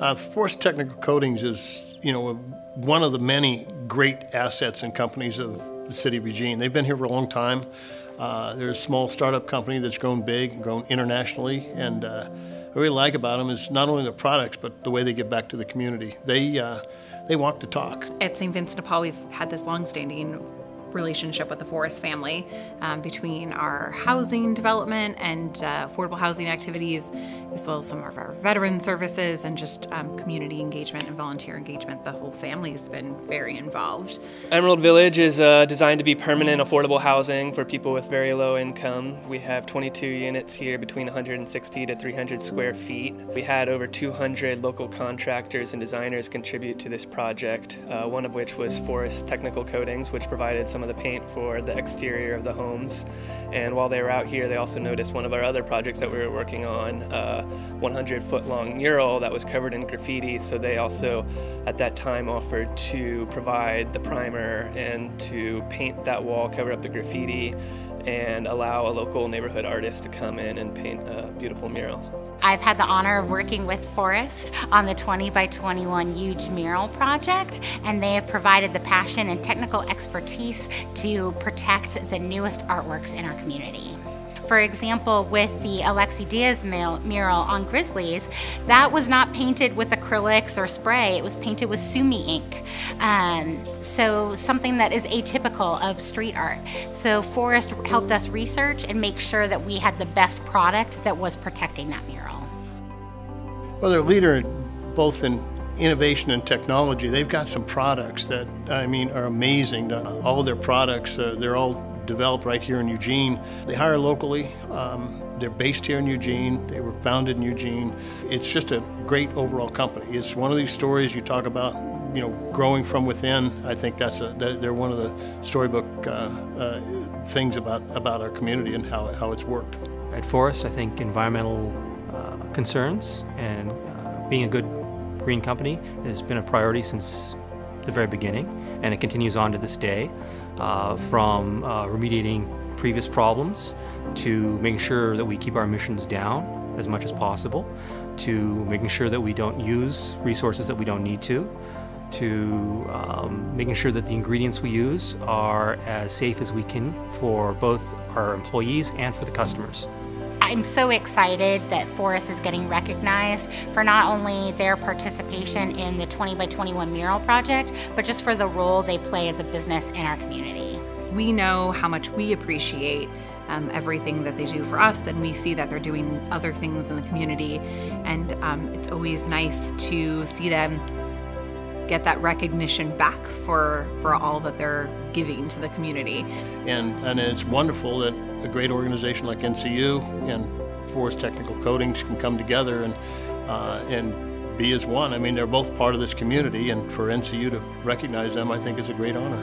Uh, Forrest Technical Coatings is, you know, one of the many great assets and companies of the city of Eugene. They've been here for a long time. Uh, they're a small startup company that's grown big and grown internationally. And uh, what really like about them is not only the products, but the way they give back to the community. They, uh, they walk the talk. At St. Vincent de Paul, we've had this long-standing relationship with the Forrest family um, between our housing development and uh, affordable housing activities, as well as some of our veteran services and just um, community engagement and volunteer engagement. The whole family has been very involved. Emerald Village is uh, designed to be permanent affordable housing for people with very low income. We have 22 units here between 160 to 300 square feet. We had over 200 local contractors and designers contribute to this project, uh, one of which was Forrest Technical Coatings, which provided some of the paint for the exterior of the homes. And while they were out here, they also noticed one of our other projects that we were working on, uh, a 100 foot long mural that was covered in graffiti. So they also, at that time, offered to provide the primer and to paint that wall, cover up the graffiti, and allow a local neighborhood artist to come in and paint a beautiful mural. I've had the honor of working with Forrest on the 20 by 21 huge mural project, and they have provided the passion and technical expertise to protect the newest artworks in our community. For example, with the Alexi Diaz mural on Grizzlies, that was not painted with acrylics or spray, it was painted with Sumi ink. Um, so something that is atypical of street art. So Forrest helped us research and make sure that we had the best product that was protecting that mural. Well, they're a leader both in innovation and technology. They've got some products that, I mean, are amazing. All their products, uh, they're all developed right here in Eugene. They hire locally. Um, they're based here in Eugene. They were founded in Eugene. It's just a great overall company. It's one of these stories you talk about, you know, growing from within. I think that's a, they're one of the storybook uh, uh, things about, about our community and how, how it's worked. At Forrest, I think environmental concerns, and uh, being a good green company has been a priority since the very beginning, and it continues on to this day. Uh, from uh, remediating previous problems to making sure that we keep our emissions down as much as possible, to making sure that we don't use resources that we don't need to, to um, making sure that the ingredients we use are as safe as we can for both our employees and for the customers. I'm so excited that Forrest is getting recognized for not only their participation in the 20 by 21 mural project, but just for the role they play as a business in our community. We know how much we appreciate um, everything that they do for us, and we see that they're doing other things in the community, and um, it's always nice to see them get that recognition back for for all that they're giving to the community. And and it's wonderful that a great organization like NCU and Forrest Technical Coatings can come together and uh, and be as one. I mean, they're both part of this community, and for NCU to recognize them, I think, is a great honor.